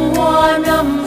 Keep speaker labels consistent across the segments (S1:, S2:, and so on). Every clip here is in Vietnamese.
S1: muôn năm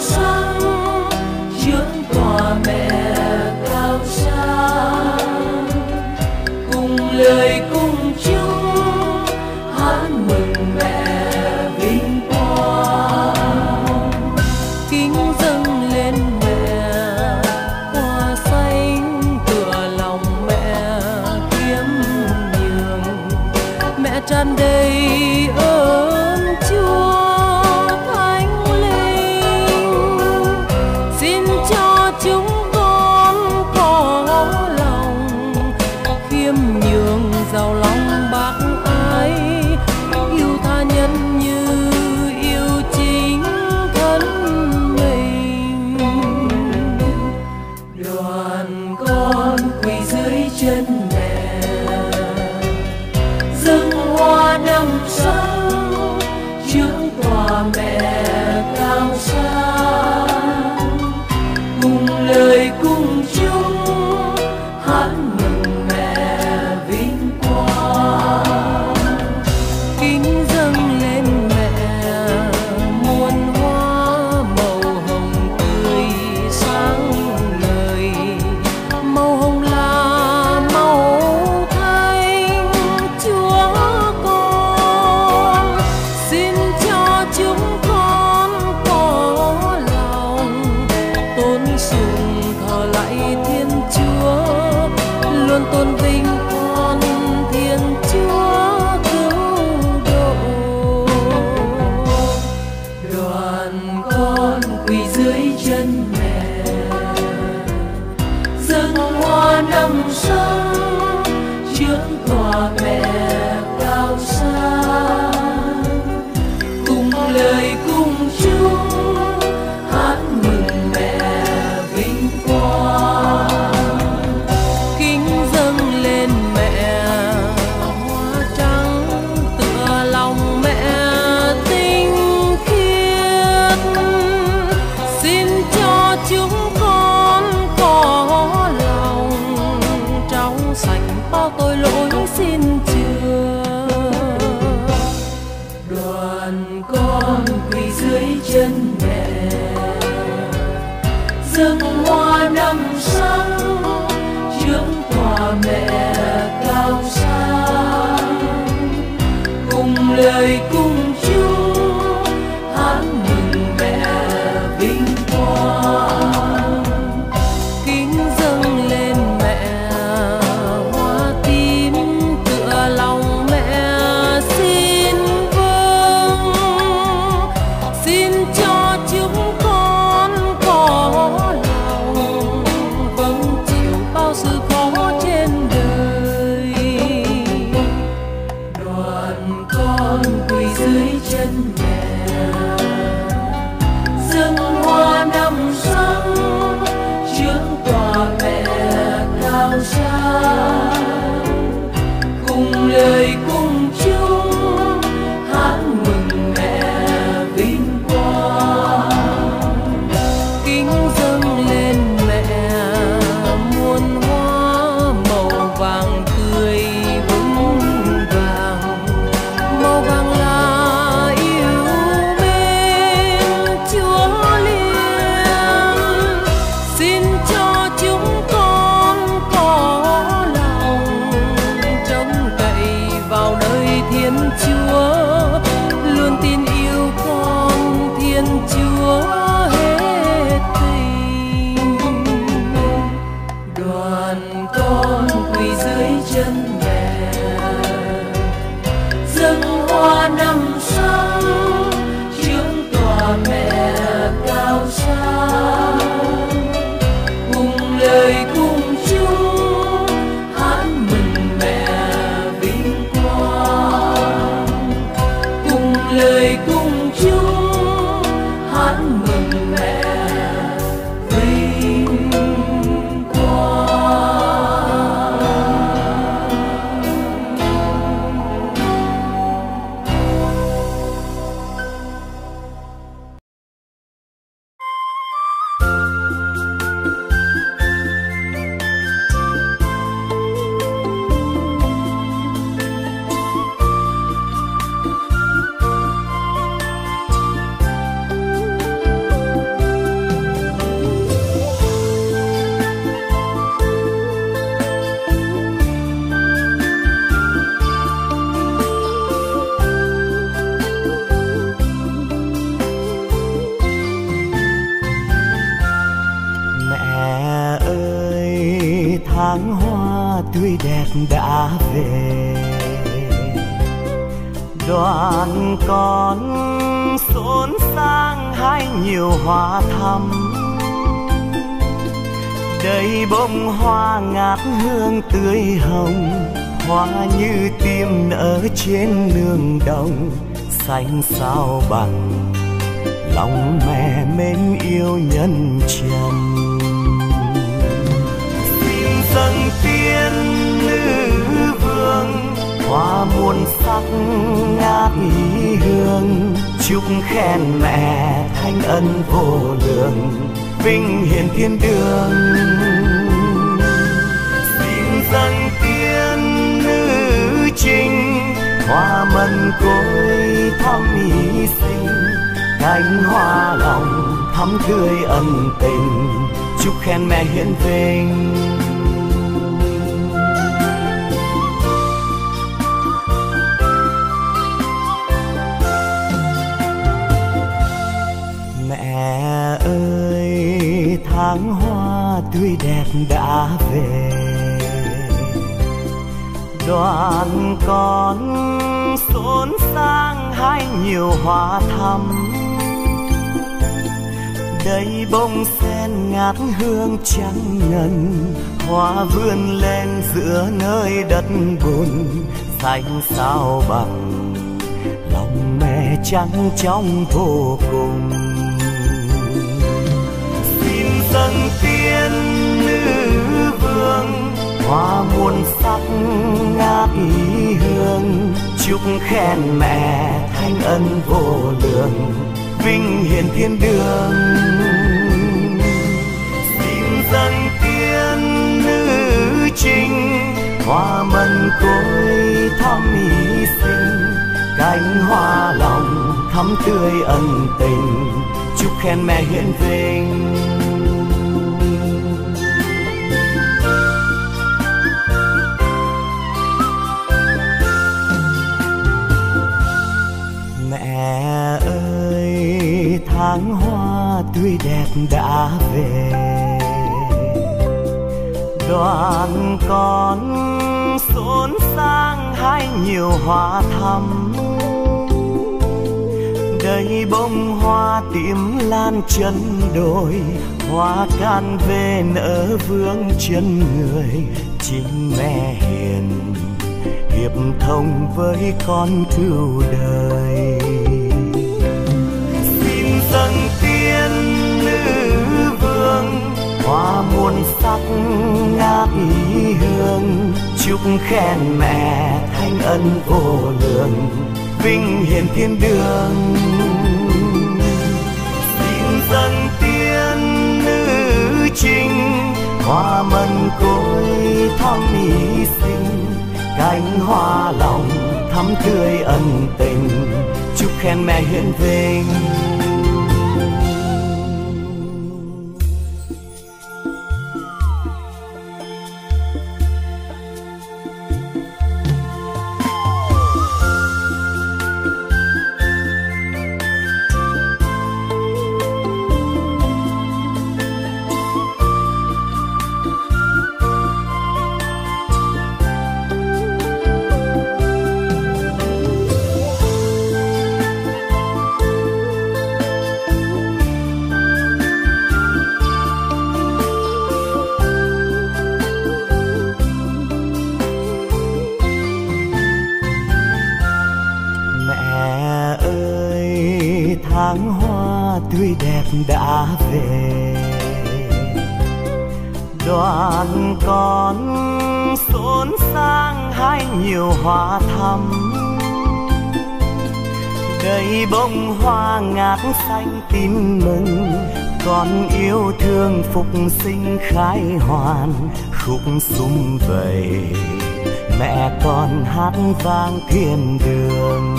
S1: cùng lời cùng chúa
S2: hoa thắm. Đầy bông hoa ngát hương tươi hồng, hoa như tim nở trên nương đồng, xanh sao bằng lòng mẹ mến yêu nhân trần. Xin dâng tiên nữ vương, hoa muôn sắc ngát ý hương chúc khen mẹ thanh ân vô lượng, vinh hiển thiên đường. Xin dâng tiên nữ trinh hoa mận côi thắm hy sinh. Cánh hoa lòng thắm tươi ân tình, chúc khen mẹ hiển vinh. Tháng hoa tươi đẹp đã về. Đoàn con xốn sang hai nhiều hoa thắm. Đầy bông sen ngát hương trắng ngần, hoa vươn lên giữa nơi đất buồn xanh sao bằng lòng mẹ trắng trong vô cùng. Hoa muôn sắc ngát ý hương, chúc khen mẹ thanh ân vô lượng. Vinh hiển thiên đường, xin dân tiên nữ trinh. Hoa mận côi thắm ý sinh, cánh hoa lòng thắm tươi ân tình. Chúc khen mẹ hiển vinh. Mẹ ơi, tháng hoa tươi đẹp đã về. Đoàn con xốn sang hai nhiều hoa thắm. Đầy bông hoa tím lan chân đồi, hoa can về nở vương chân người, chính mẹ hiền hiệp thông với con cứu đời. Xin dâng tiên nữ vương, hoa muôn sắc ngát ý hương. Chúc khen mẹ thanh ân vô lượng, vinh hiển thiên đường. Xin dâng tiên nữ trinh, hoa mận côi thắm ý sinh cánh hoa lòng thắm tươi ân tình. Chúc khen mẹ hiền vinh. Phục sinh khai hoàn, khúc sum vầy. Mẹ con hát vang thiên đường.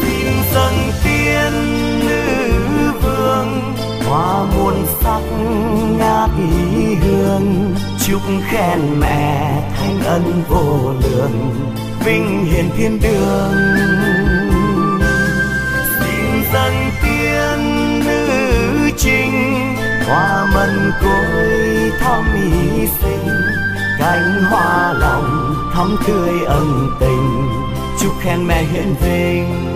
S2: Xin dâng tiên nữ vương, hoa muôn sắc ngát ý hương. Chúc khen mẹ thanh ân vô lượng, vinh hiển thiên đường. Xin dâng tiên nữ trinh, hoa mận côi thắm hy sinh.
S3: Cánh hoa lòng thắm tươi ân tình, chúc khen mẹ hiển vinh.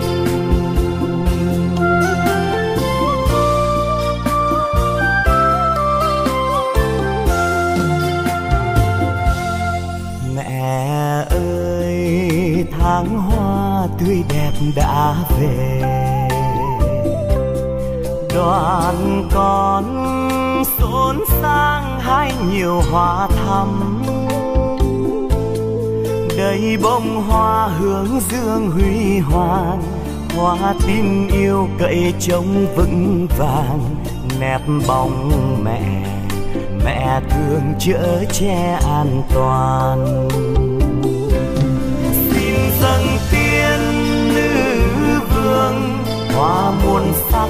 S3: Mẹ ơi, tháng hoa tươi đẹp đã về đoàn con xốn sang hai nhiều hoa thắm. Đầy bông hoa hướng dương huy hoàng, hoa tin yêu cậy trông vững vàng. Nẹp bóng mẹ mẹ thương chở che an toàn. Xin dâng hoa muôn sắc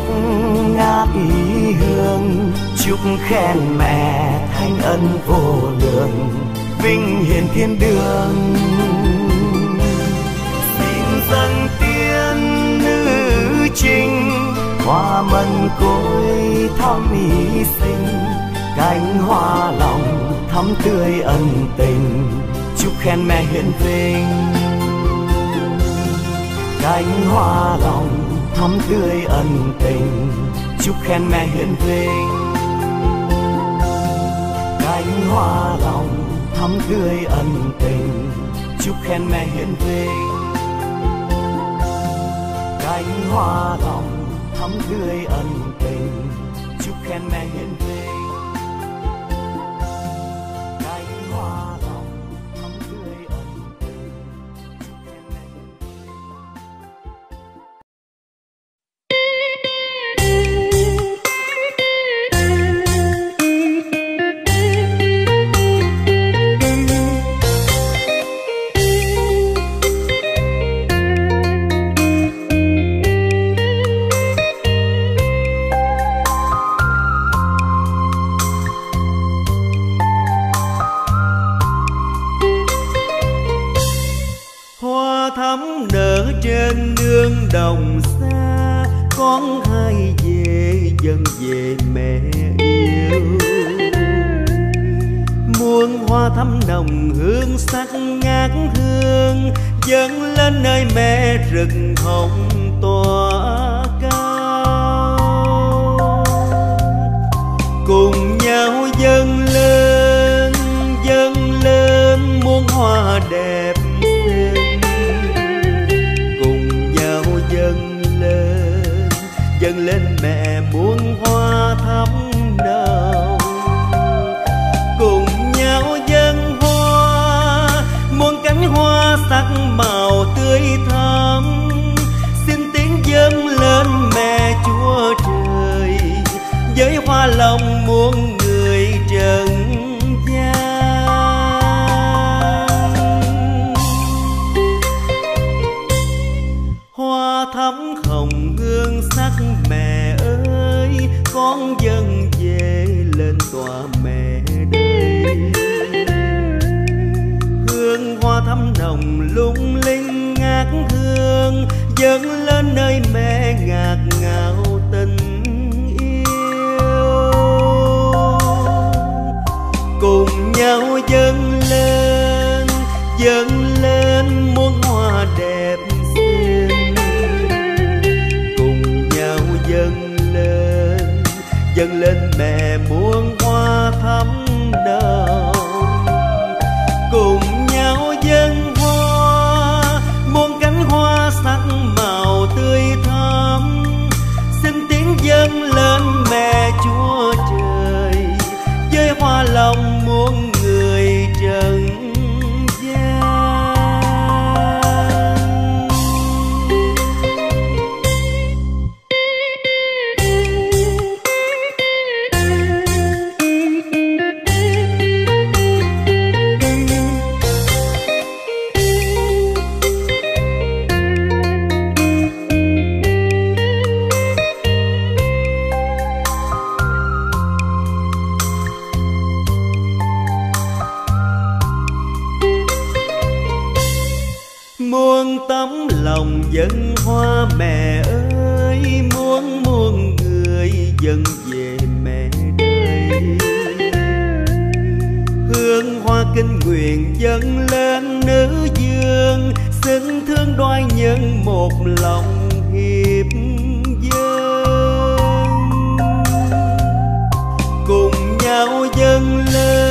S3: ngát ý hương, chúc khen mẹ thanh ân vô lượng, vinh hiển thiên đường. Xin dâng tiên nữ trinh, hoa mân côi thắm hy sinh, cánh hoa lòng thắm tươi ân tình, chúc khen mẹ hiển vinh. Cánh hoa lòng thắm tươi ân tình, chúc khen mẹ hiền vinh cánh hoa lòng thắm tươi ân tình, chúc khen mẹ hiền vinh cánh hoa lòng thắm tươi ân tình, chúc khen mẹ hiền vinh
S4: dân về mẹ đây. Hương hoa
S3: kinh nguyện dâng lên nữ dương, xin thương đoai nhân một lòng hiệp dân. Cùng nhau dâng lên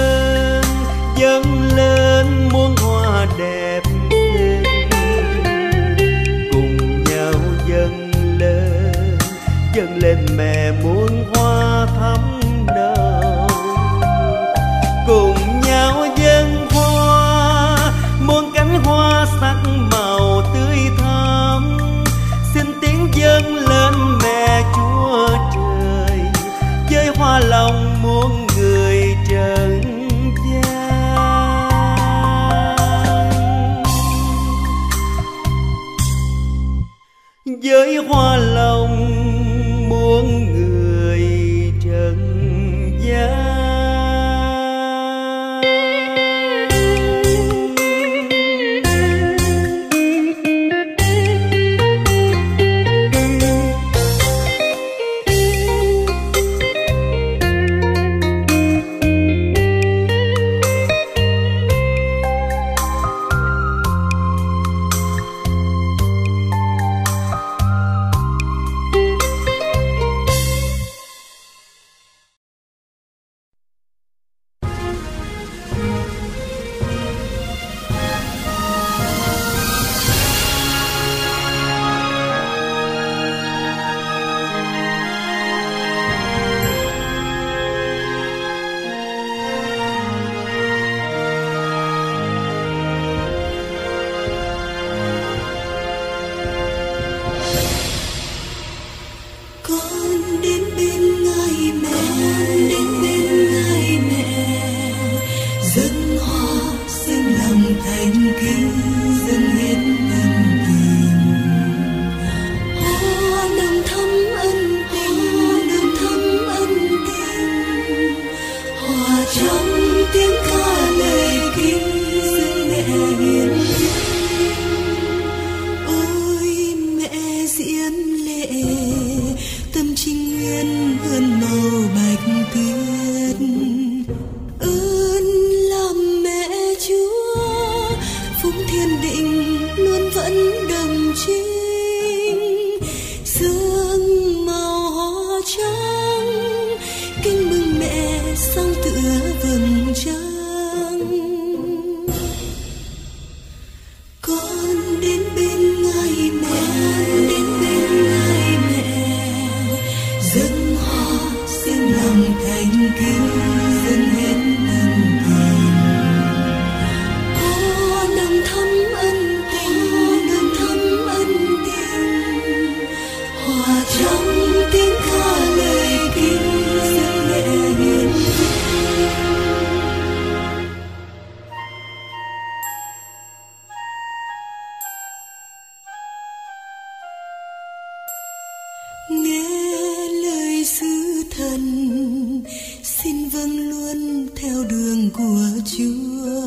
S3: thân xin
S1: vâng luôn theo đường của chúa.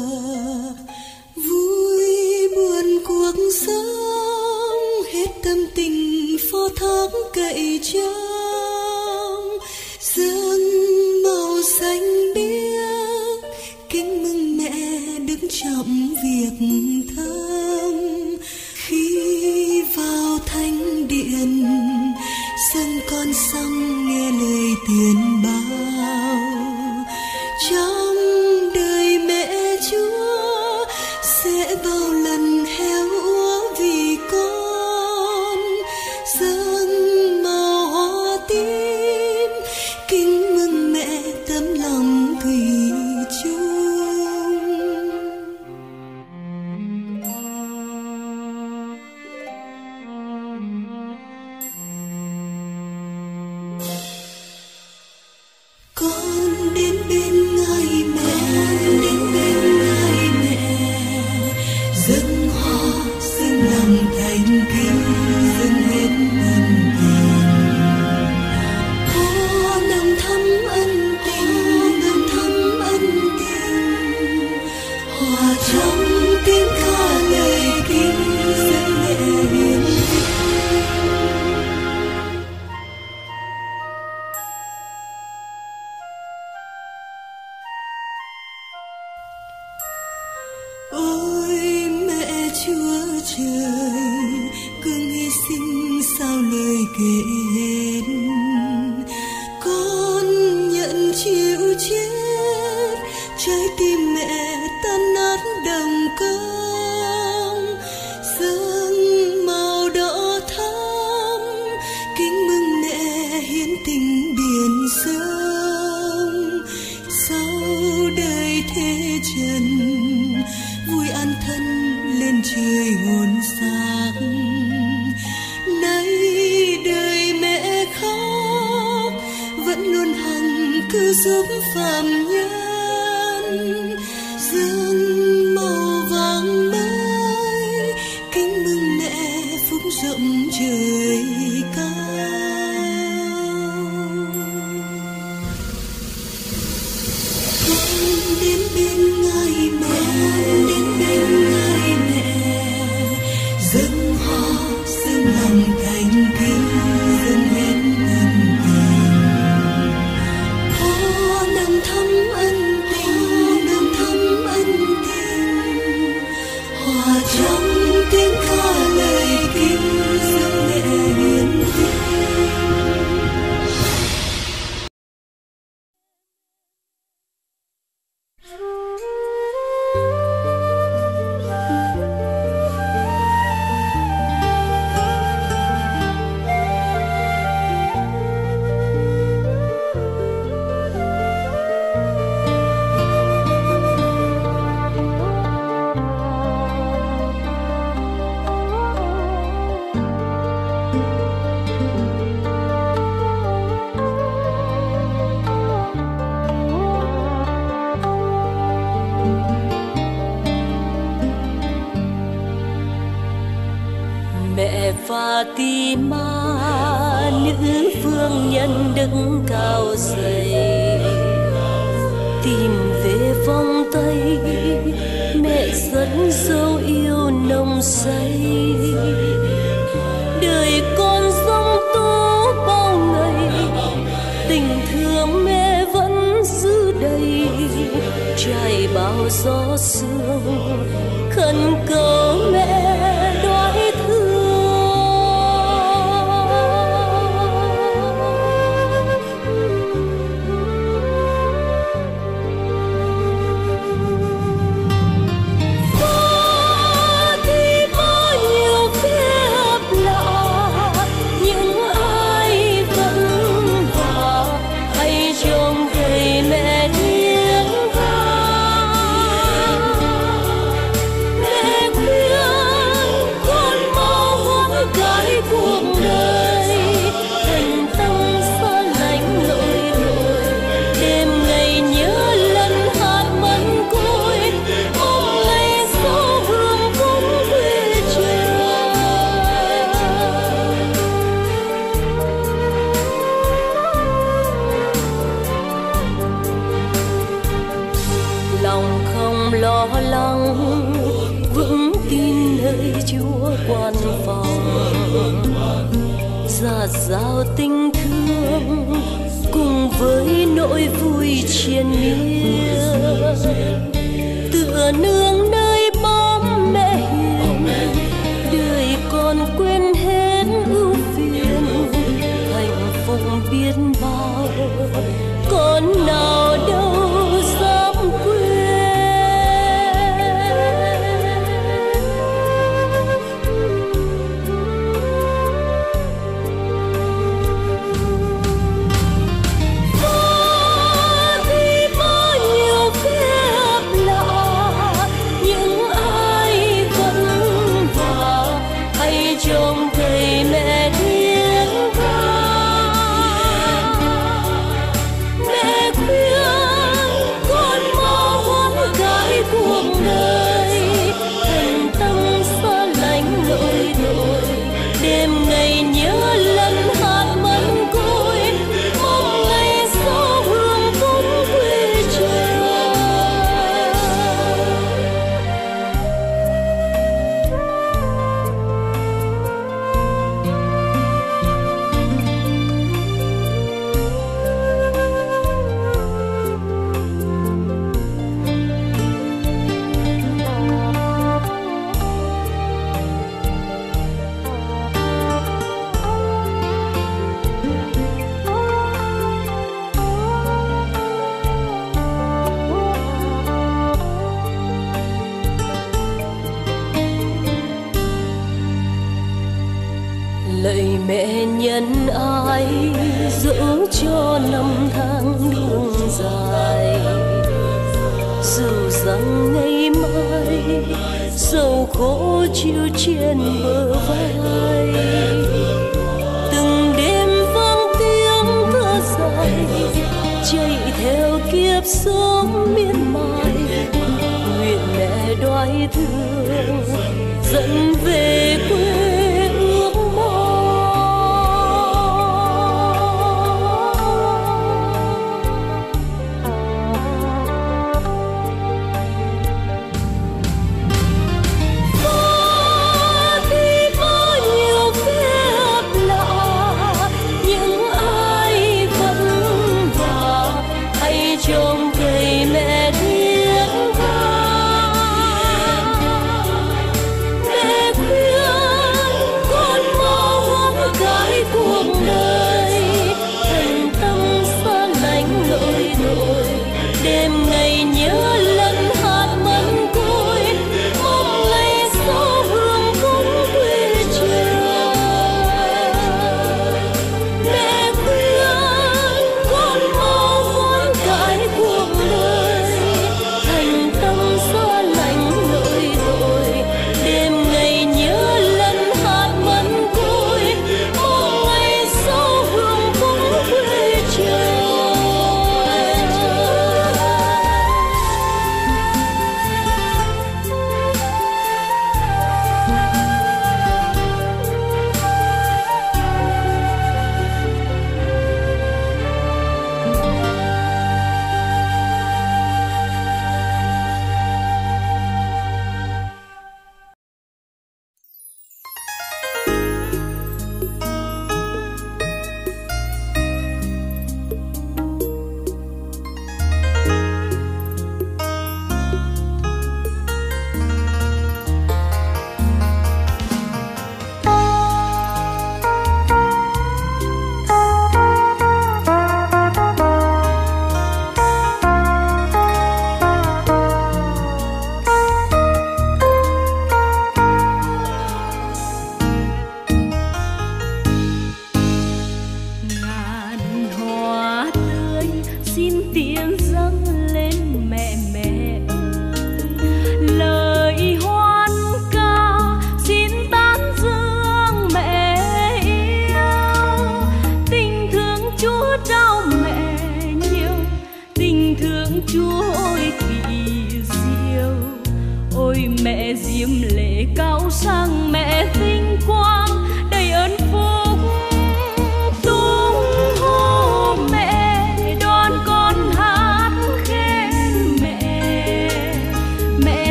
S1: Vui buồn cuộc sống, hết tâm tình phó thác cậy trông dương màu xanh biếc, kính mừng mẹ đứng trọng việc trời cương hy sinh sao lời kể
S5: lo lắng vững tin nơi chúa quan phòng. Giả giao tình thương cùng với nỗi vui triền miên. Tựa nương nơi bóng mẹ hiền, đời con quên hết ưu phiền. Hạnh phúc biết bao còn nào đâu chiều trên bờ vai.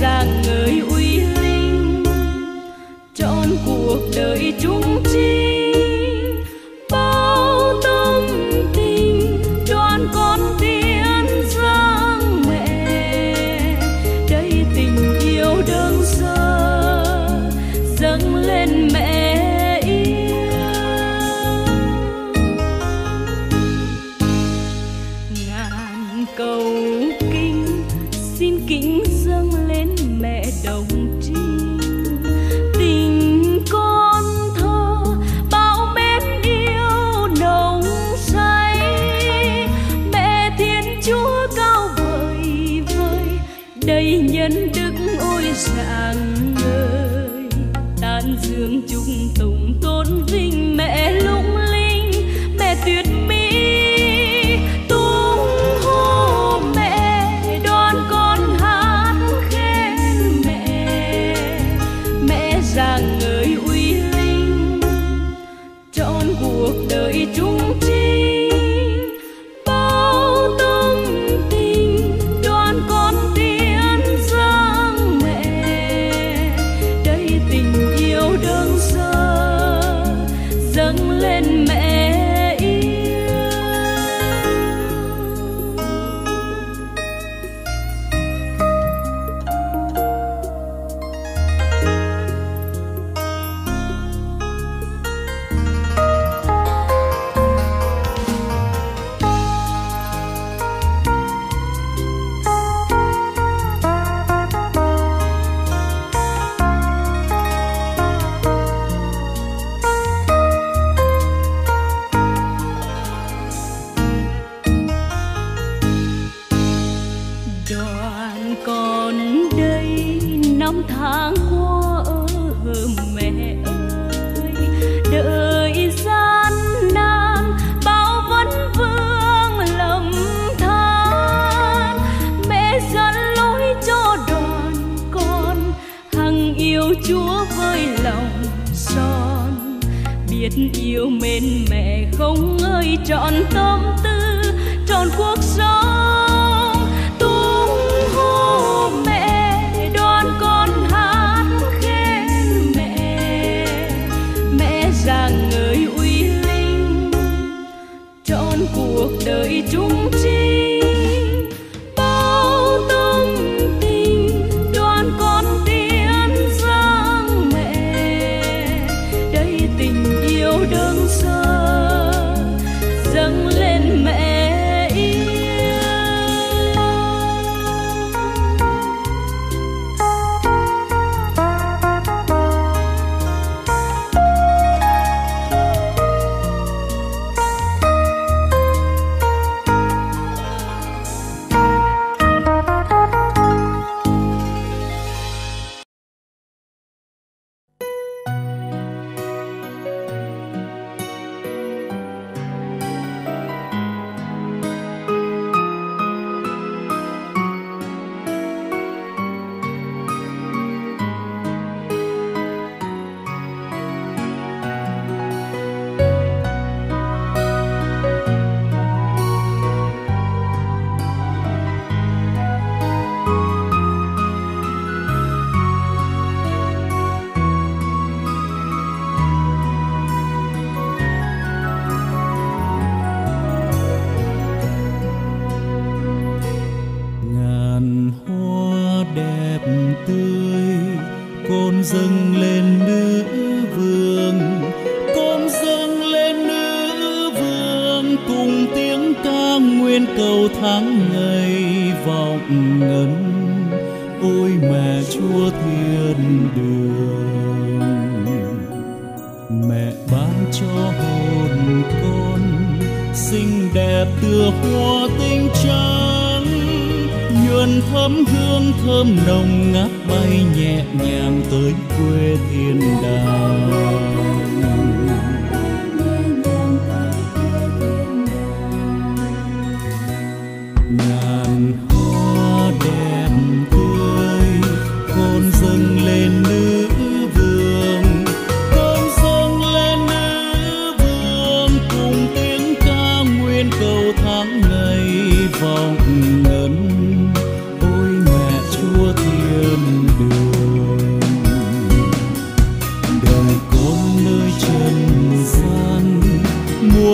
S5: dạng người uy linh. Trọn cuộc đời chúng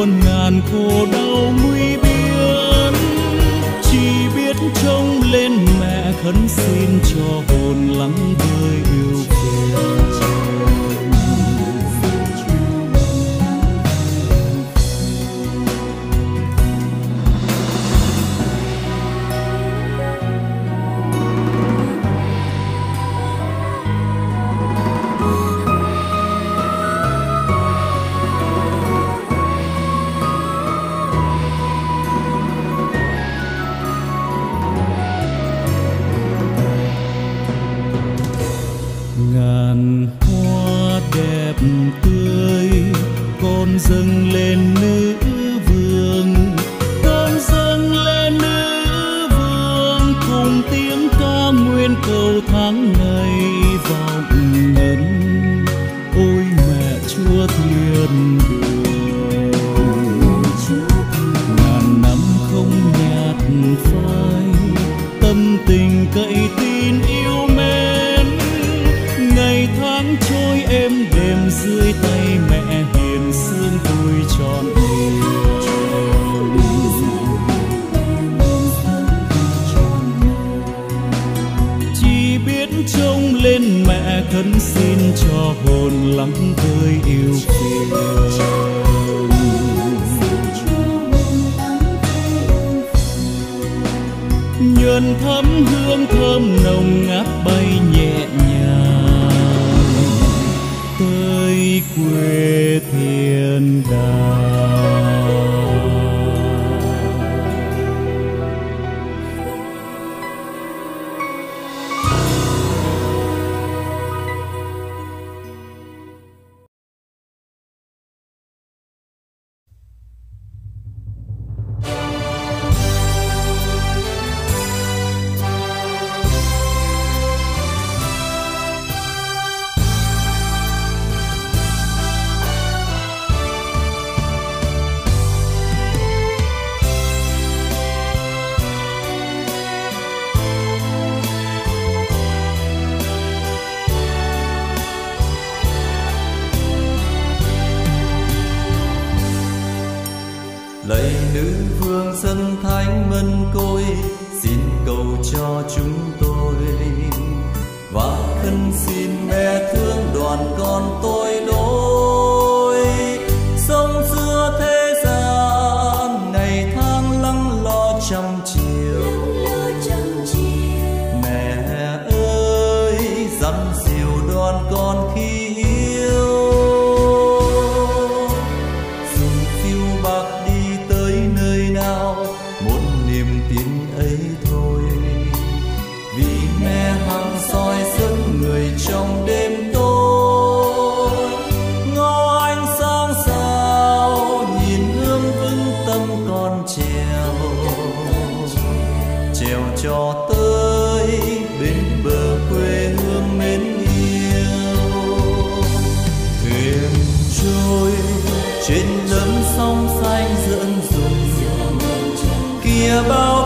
S6: muôn ngàn khổ đau nguy biến chỉ biết trông lên mẹ khấn xin cho hồn lắng
S7: thương vơi bên bờ quê hương mến yêu. Thuyền trôi trên đấm sóng xanh rợn rùng kia bao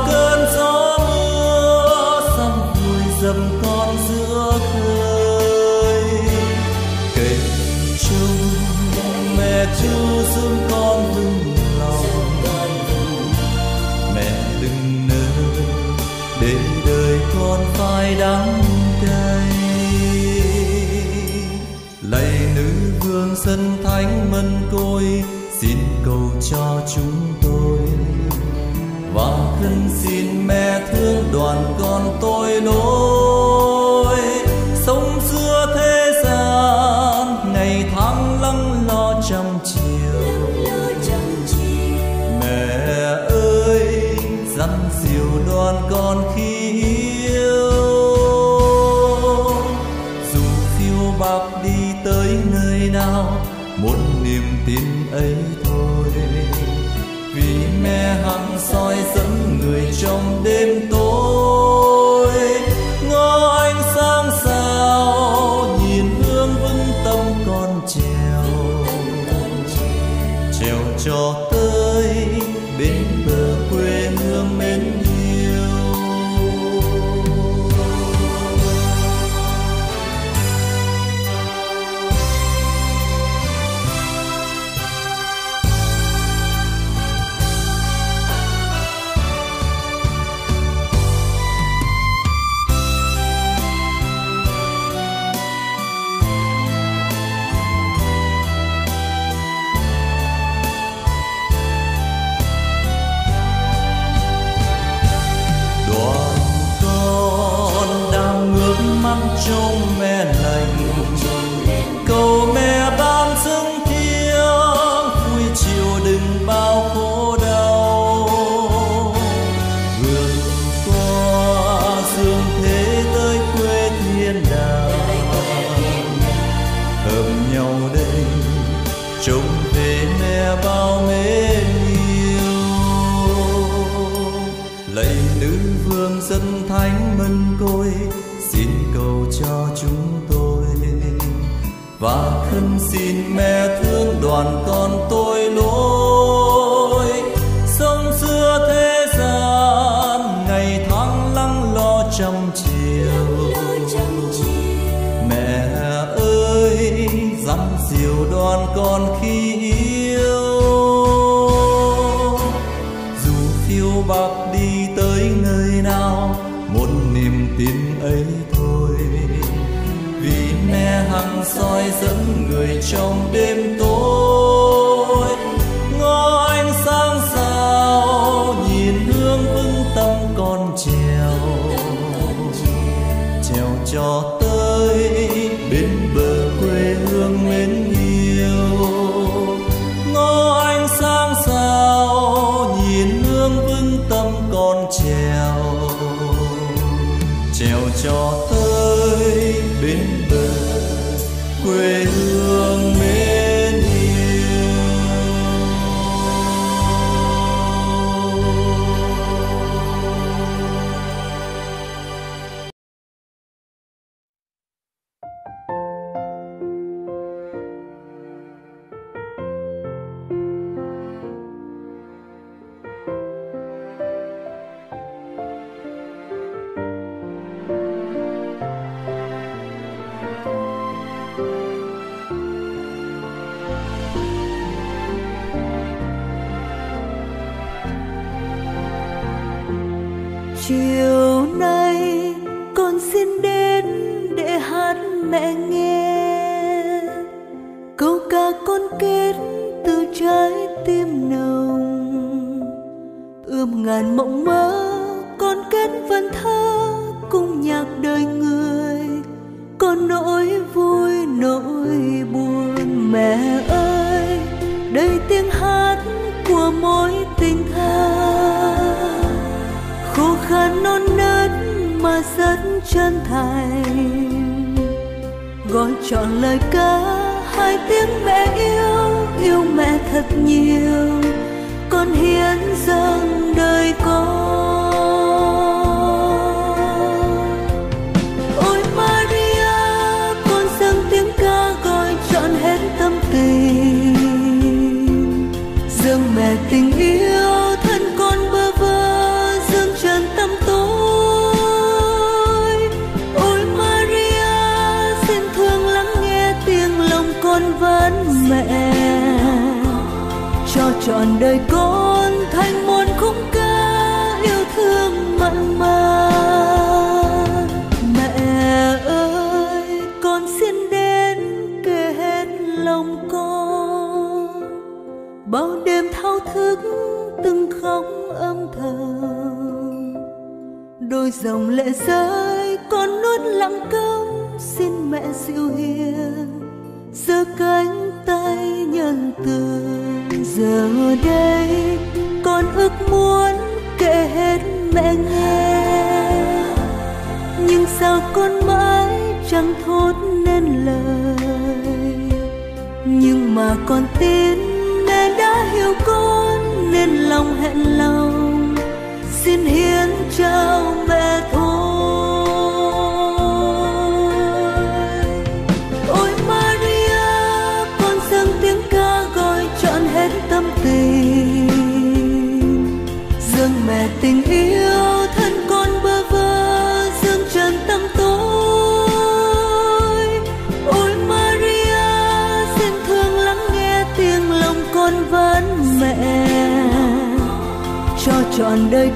S7: đơn côi, xin cầu cho chúng tôi. Và khấn xin mẹ thương đoàn con tôi nỗi trăng sáng sao, nhìn nương vững tâm con trèo. Trèo cho tới bên bờ, quê hương
S8: dòng lệ rơi, con nuốt lặng câm xin mẹ dịu hiền. Giơ cánh tay nhân từ giờ đây con ước muốn kể hết mẹ nghe. Nhưng sao con mãi chẳng thốt nên lời? Nhưng mà con tin mẹ đã hiểu con, nên lòng hẹn lòng xin hiến trao mẹ thôi. Ôi Maria, con dâng tiếng ca gọi trọn hết tâm tình. Dâng mẹ tình yêu thân con bơ vơ, dâng trần tâm tôi. Ôi Maria, xin thương lắng nghe tiếng lòng con vấn mẹ. Cho trọn đời